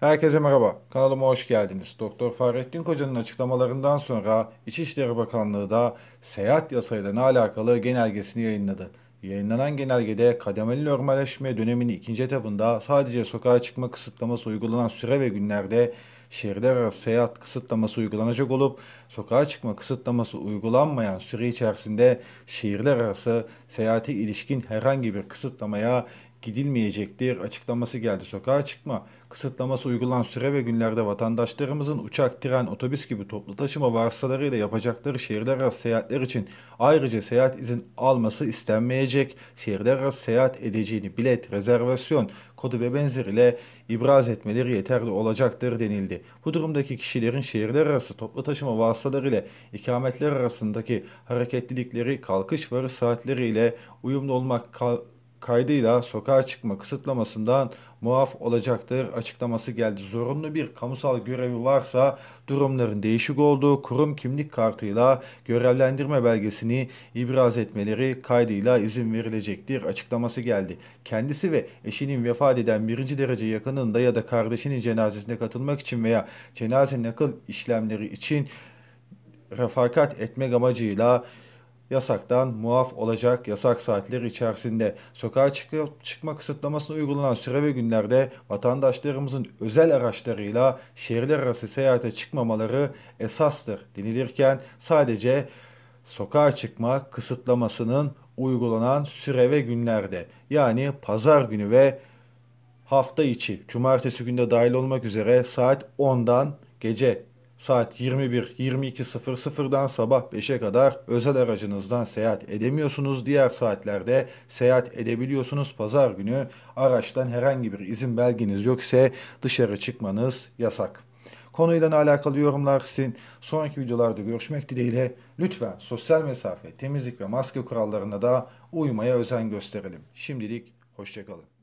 Herkese merhaba, kanalıma hoş geldiniz. Doktor Fahrettin Koca'nın açıklamalarından sonra İçişleri Bakanlığı da seyahat yasayla alakalı genelgesini yayınladı. Yayınlanan genelgede kademeli normalleşme döneminin ikinci etapında sadece sokağa çıkma kısıtlaması uygulanan süre ve günlerde şehirler arası seyahat kısıtlaması uygulanacak olup sokağa çıkma kısıtlaması uygulanmayan süre içerisinde şehirler arası seyahate ilişkin herhangi bir kısıtlamaya gidilmeyecektir açıklaması geldi. Sokağa çıkma kısıtlaması uygulanan süre ve günlerde vatandaşlarımızın uçak, tren, otobüs gibi toplu taşıma vasıtalarıyla yapacakları şehirler arası seyahatler için ayrıca seyahat izin alması istenmeyecek. Şehirler arası seyahat edeceğini bilet, rezervasyon, kodu ve benzeriyle ibraz etmeleri yeterli olacaktır denildi. Bu durumdaki kişilerin şehirler arası toplu taşıma vasıtaları ile ikametler arasındaki hareketlilikleri kalkış varış saatleri ile uyumlu olmak kaydıyla sokağa çıkma kısıtlamasından muaf olacaktır açıklaması geldi. Zorunlu bir kamusal görevi varsa durumların değişik olduğu kurum kimlik kartıyla görevlendirme belgesini ibraz etmeleri kaydıyla izin verilecektir açıklaması geldi. Kendisi ve eşinin vefat eden birinci derece yakınında ya da kardeşinin cenazesine katılmak için veya cenaze nakıl işlemleri için refakat etmek amacıyla yasaktan muaf olacak yasak saatler içerisinde. Sokağa çıkıp çıkma kısıtlamasına uygulanan süre ve günlerde vatandaşlarımızın özel araçlarıyla şehirler arası seyahate çıkmamaları esastır denilirken sadece sokağa çıkma kısıtlamasının uygulanan süre ve günlerde yani pazar günü ve hafta içi cumartesi günde dahil olmak üzere saat 10'dan gece saat 21-22.00'dan sabah 5'e kadar özel aracınızdan seyahat edemiyorsunuz. Diğer saatlerde seyahat edebiliyorsunuz. Pazar günü araçtan herhangi bir izin belgeniz yok ise dışarı çıkmanız yasak. Konuyla alakalı yorumlar sizin. Sonraki videolarda görüşmek dileğiyle lütfen sosyal mesafe, temizlik ve maske kurallarına da uymaya özen gösterelim. Şimdilik hoşçakalın.